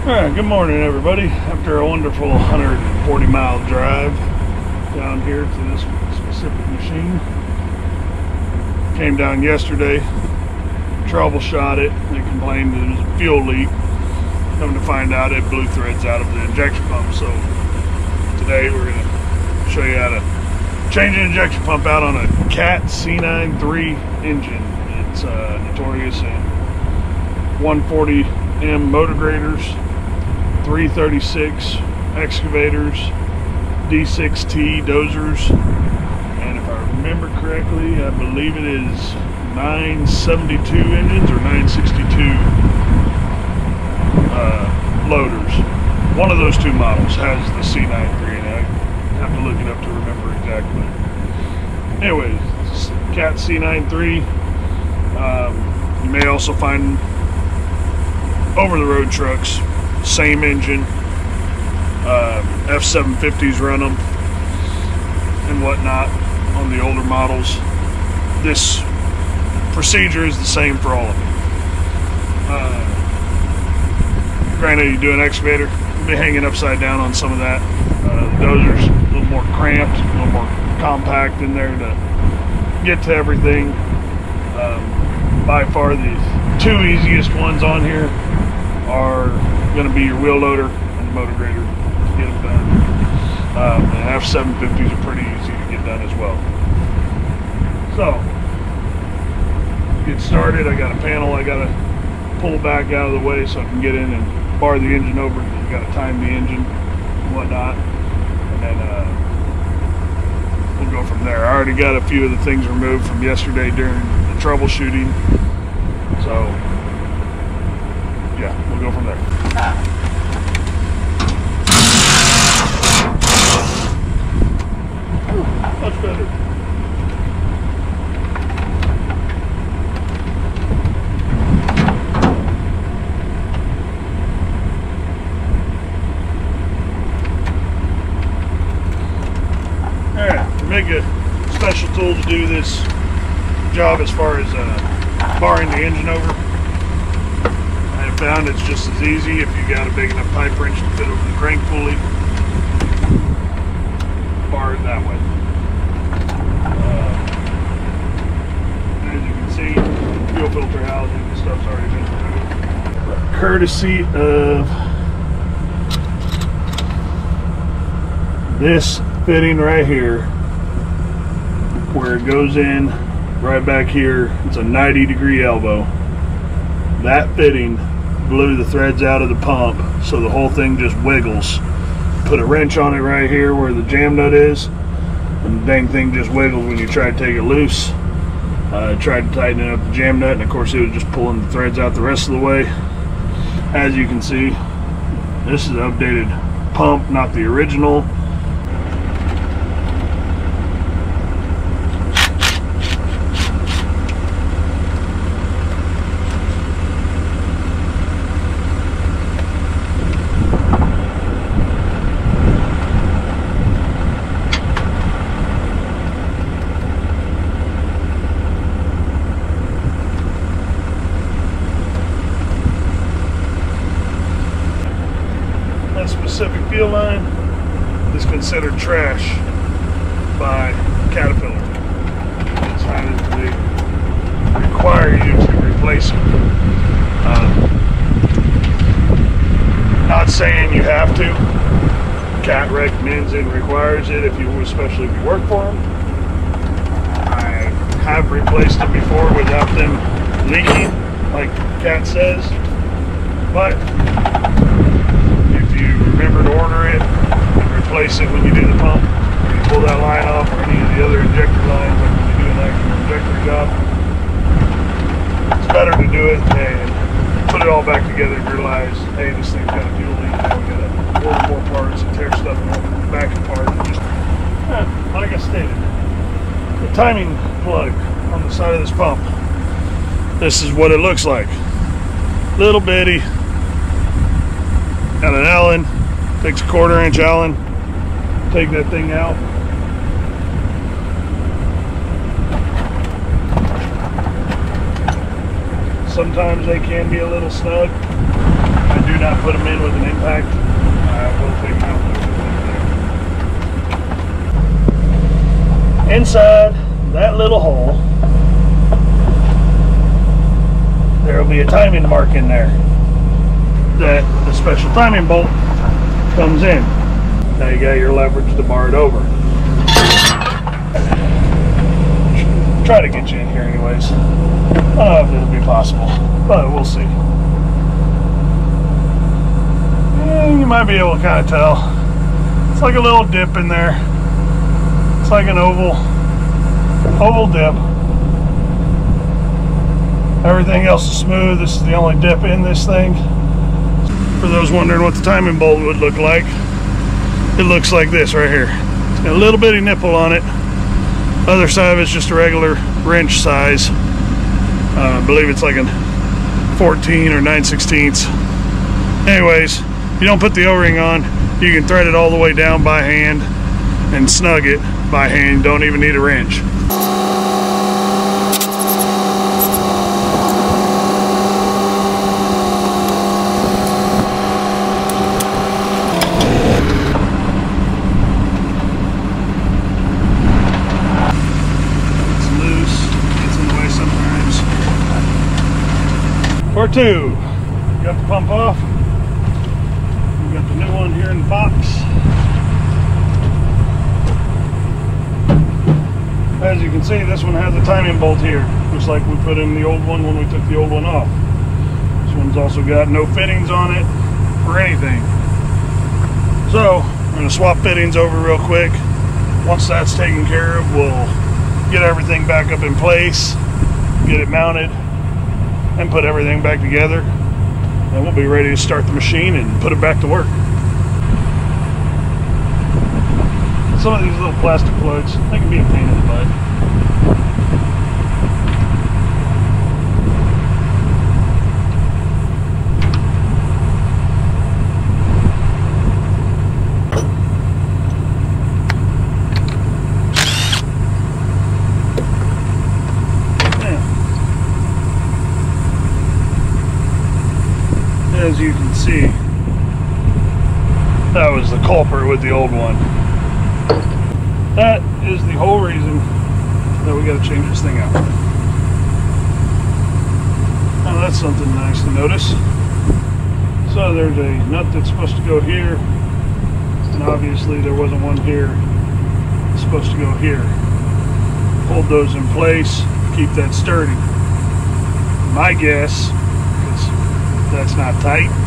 Alright, good morning everybody. After a wonderful 140 mile drive down here to this specific machine. Came down yesterday, troubleshot it, they complained it was a fuel leak. Come to find out it blew threads out of the injection pump. So today we're going to show you how to change an injection pump out on a CAT C93 engine. It's uh, notorious in 140M motor graders 336 excavators, D6T dozers, and if I remember correctly, I believe it is 972 engines or 962 uh, loaders. One of those two models has the C93 in. I have to look it up to remember exactly. Anyways, CAT C93. Um, you may also find over-the-road trucks same engine. Uh, F750s run them and whatnot on the older models. This procedure is the same for all of them. Uh, granted, you do an excavator, you'll be hanging upside down on some of that. Uh, the dozer's a little more cramped, a little more compact in there to get to everything. Um, by far, the two easiest ones on here are going to be your wheel loader and the motor grader to get them done. Um, and F750s are pretty easy to get done as well. So, get started. I got a panel I got to pull back out of the way so I can get in and bar the engine over. You got to time the engine and whatnot. And then uh, we'll go from there. I already got a few of the things removed from yesterday during the troubleshooting. So, yeah, we'll go from there. Ah. Much better. Alright, make a special tool to do this job as far as uh, barring the engine over found it's just as easy if you got a big enough pipe wrench to fit over the crank pulley. Bar it that way. Uh, as you can see, fuel filter housing and stuff's already been removed. Courtesy of this fitting right here, where it goes in right back here, it's a 90 degree elbow. That fitting blew the threads out of the pump so the whole thing just wiggles. Put a wrench on it right here where the jam nut is and the dang thing just wiggles when you try to take it loose. I uh, tried to tighten up the jam nut and of course it was just pulling the threads out the rest of the way. As you can see, this is an updated pump, not the original. Line is considered trash by Caterpillar. They require you to replace it. Um, not saying you have to. CAT recommends and requires it if you, especially if you work for them. I have replaced them before without them leaking, like CAT says, but remember to order it and replace it when you do the pump. When you pull that line off or any of the other injector lines, like when you do an actual injector job, it's better to do it and put it all back together and realize, hey, this thing's got a fuel leak. Now we got to order more parts and tear stuff back apart. And just, eh, like I stated, the timing plug on the side of this pump. This is what it looks like. Little bitty. Got an Allen Takes a quarter inch Allen, take that thing out. Sometimes they can be a little snug. I do not put them in with an impact. Uh, we'll take them out. Inside that little hole, there will be a timing mark in there that the special timing bolt comes in. Now you got your leverage to bar it over. Try to get you in here anyways. I don't know if it'll be possible, but we'll see. Yeah, you might be able to kind of tell. It's like a little dip in there. It's like an oval, oval dip. Everything else is smooth. This is the only dip in this thing. For those wondering what the timing bolt would look like, it looks like this right here. It's got a little bitty nipple on it. Other side of it's just a regular wrench size. Uh, I believe it's like a 14 or 9 16ths. Anyways, you don't put the O-ring on, you can thread it all the way down by hand and snug it by hand. Don't even need a wrench. It's loose, gets in the way sometimes. Two, got the pump off. We got the new one here in the box. As you can see, this one has a timing bolt here, just like we put in the old one when we took the old one off. This one's also got no fittings on it or anything. So, I'm going to swap fittings over real quick. Once that's taken care of, we'll get everything back up in place, get it mounted, and put everything back together. And we'll be ready to start the machine and put it back to work. Some of these little plastic plugs, they can be a pain in the butt. Yeah. As you can see, that was the culprit with the old one. That is the whole reason that we got to change this thing out. Now that's something nice to notice. So there's a nut that's supposed to go here, and obviously there wasn't one here. It's supposed to go here. Hold those in place, keep that sturdy. My guess, because that's not tight,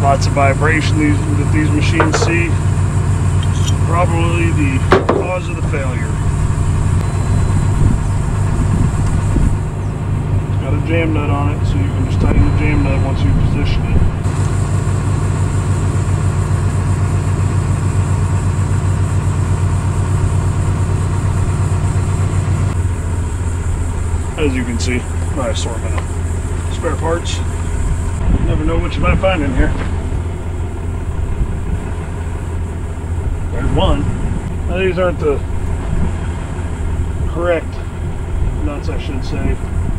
lots of vibration these, that these machines see, probably the cause of the failure. It's got a jam nut on it, so you can just tighten the jam nut once you position it. As you can see, my assortment of spare parts. You never know what you might find in here. One. Now, these aren't the correct nuts, I should say.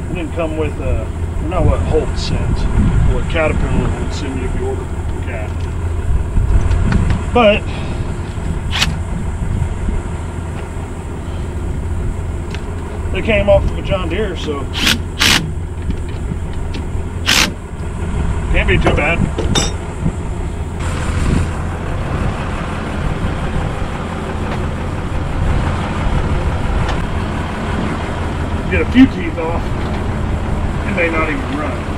They didn't come with a, they're not what Holt sends, or what Caterpillar would send you if you order from Cat. But, they came off of a John Deere, so can't be too bad. Get a few teeth off, and may not even run.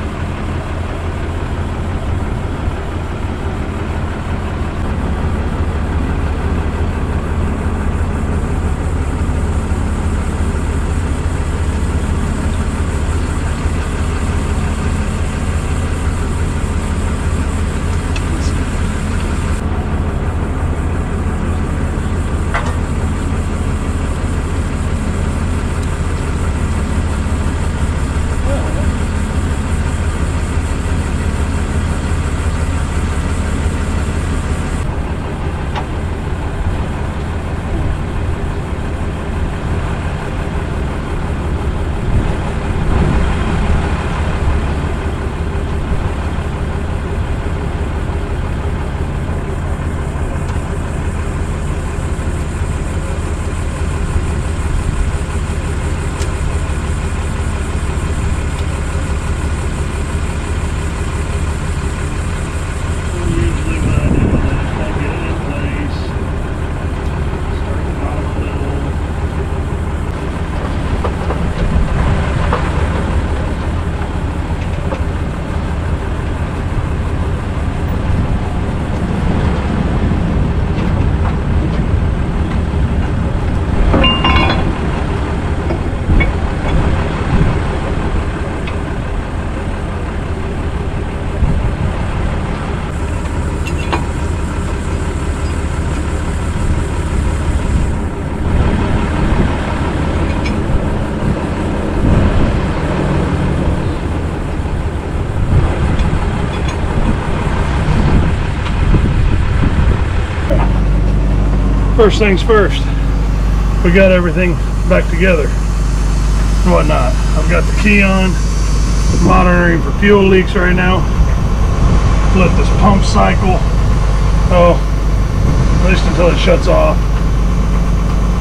First things first, we got everything back together and whatnot. I've got the key on, monitoring for fuel leaks right now. Let this pump cycle, oh, at least until it shuts off.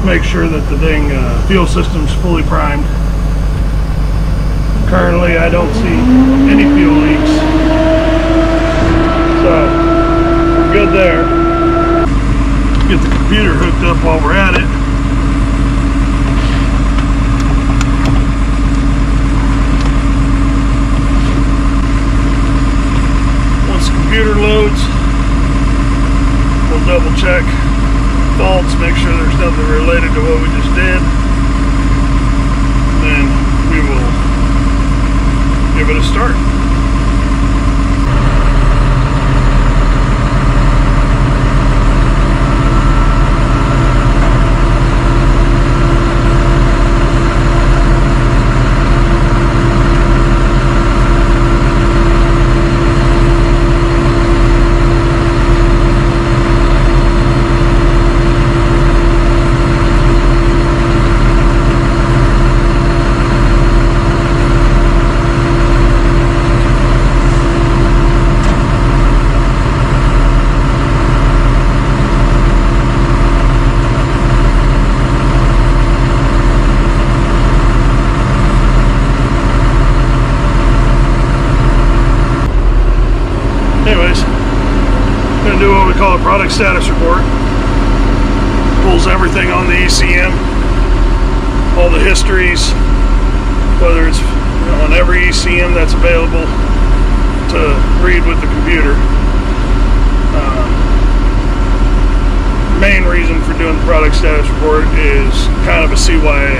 Make sure that the dang uh, fuel system's fully primed. Currently, I don't see any fuel leaks. So, we're good there. Computer hooked up while we're at it. Computer loads, we'll double check faults, make sure there's nothing related to what we just did. Then we will give it a start. Anyways, gonna do what we call a product status report. Pulls everything on the ECM, all the histories, whether it's on every ECM that's available to read with the computer. Um, main reason for doing the product status report is kind of a CYA.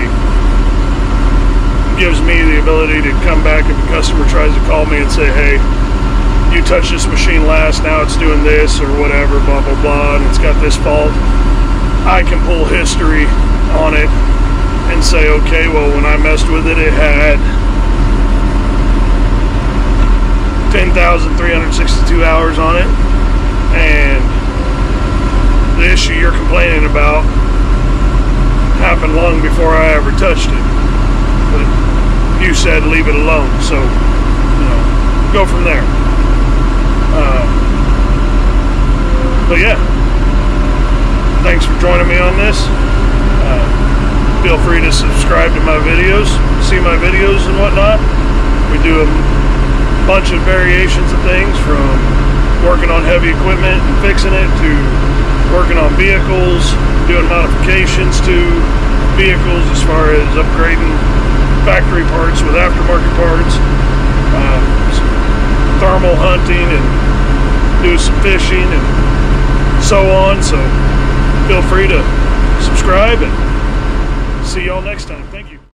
Gives me the ability to come back if a customer tries to call me and say, hey, you touched this machine last, now it's doing this or whatever, blah, blah, blah, and it's got this fault. I can pull history on it and say, okay, well, when I messed with it, it had 10,362 hours on it, and the issue you're complaining about happened long before I ever touched it. But you said leave it alone, so, you know, go from there. Um, but yeah, thanks for joining me on this. Uh, feel free to subscribe to my videos, see my videos and whatnot. We do a bunch of variations of things from working on heavy equipment and fixing it to working on vehicles, doing modifications to vehicles as far as upgrading factory parts with aftermarket parts. Um, thermal hunting and do some fishing and so on. So feel free to subscribe and see y'all next time. Thank you.